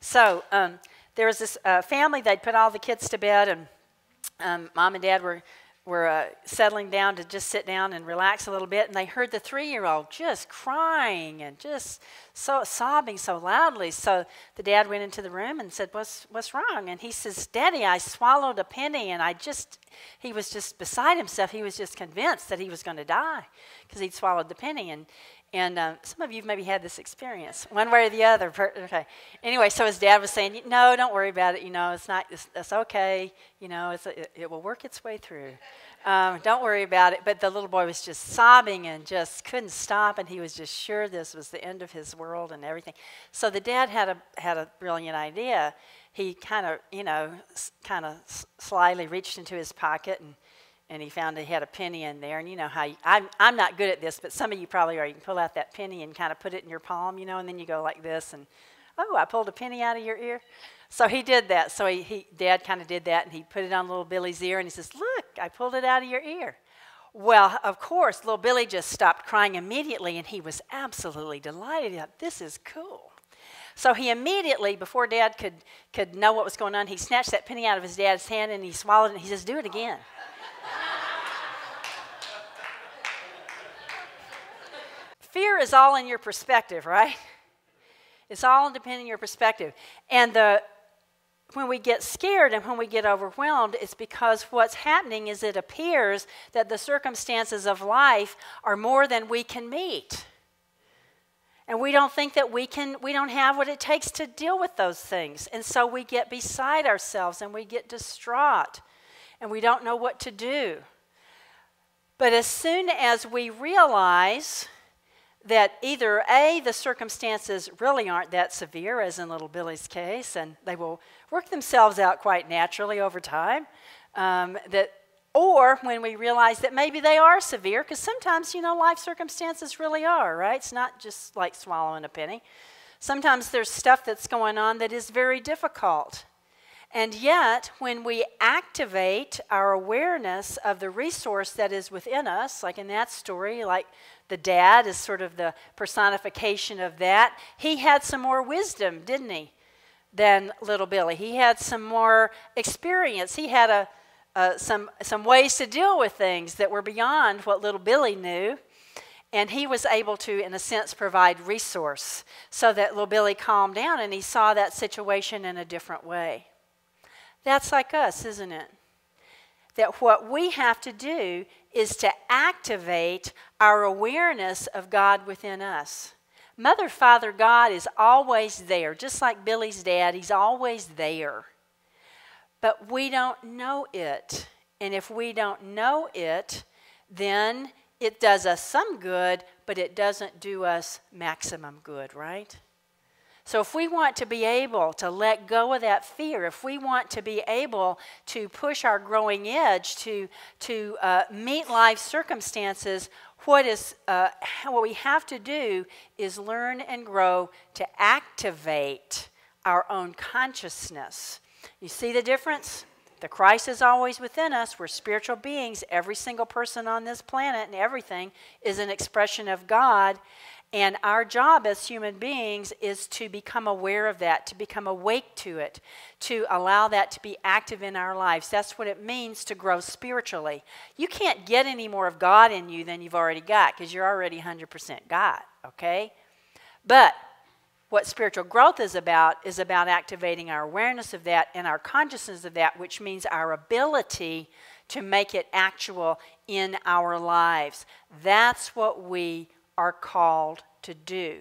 So um, there was this uh, family, they'd put all the kids to bed, and um, mom and dad were were uh, settling down to just sit down and relax a little bit, and they heard the three-year-old just crying and just so sobbing so loudly. So the dad went into the room and said, "What's what's wrong?" And he says, "Daddy, I swallowed a penny, and I just." He was just beside himself. He was just convinced that he was going to die because he'd swallowed the penny, and and um, some of you maybe had this experience, one way or the other. Okay. Anyway, so his dad was saying, "No, don't worry about it. You know, it's not. It's, it's okay. You know, it's, it, it, will work its way through. Um, don't worry about it." But the little boy was just sobbing and just couldn't stop, and he was just sure this was the end of his world and everything. So the dad had a had a brilliant idea. He kind of, you know, kind of slyly reached into his pocket and and he found he had a penny in there. And you know how you, I'm, I'm not good at this, but some of you probably are. You can pull out that penny and kind of put it in your palm, you know, and then you go like this, and oh, I pulled a penny out of your ear. So he did that. So he, he Dad kind of did that, and he put it on little Billy's ear, and he says, "Look, I pulled it out of your ear." Well, of course, little Billy just stopped crying immediately, and he was absolutely delighted. This is cool. So he immediately, before Dad could could know what was going on, he snatched that penny out of his dad's hand and he swallowed it. And he says, "Do it again." Fear is all in your perspective, right? It's all depending on your perspective. And the when we get scared and when we get overwhelmed, it's because what's happening is it appears that the circumstances of life are more than we can meet. And we don't think that we can, we don't have what it takes to deal with those things. And so we get beside ourselves and we get distraught and we don't know what to do. But as soon as we realize that either A, the circumstances really aren't that severe, as in little Billy's case, and they will work themselves out quite naturally over time, um, that, or when we realize that maybe they are severe, because sometimes, you know, life circumstances really are, right? It's not just like swallowing a penny. Sometimes there's stuff that's going on that is very difficult. And yet, when we activate our awareness of the resource that is within us, like in that story, like the dad is sort of the personification of that, he had some more wisdom, didn't he, than little Billy? He had some more experience. He had a, uh, some, some ways to deal with things that were beyond what little Billy knew. And he was able to, in a sense, provide resource so that little Billy calmed down and he saw that situation in a different way. That's like us, isn't it? That what we have to do is to activate our awareness of God within us. Mother, Father, God is always there, just like Billy's dad, he's always there. But we don't know it. And if we don't know it, then it does us some good, but it doesn't do us maximum good, right? So, if we want to be able to let go of that fear, if we want to be able to push our growing edge to, to uh, meet life circumstances, what, is, uh, what we have to do is learn and grow to activate our own consciousness. You see the difference? The Christ is always within us. We're spiritual beings. Every single person on this planet and everything is an expression of God. And our job as human beings is to become aware of that, to become awake to it, to allow that to be active in our lives. That's what it means to grow spiritually. You can't get any more of God in you than you've already got because you're already 100% God, okay? But what spiritual growth is about is about activating our awareness of that and our consciousness of that, which means our ability to make it actual in our lives. That's what we are called to do.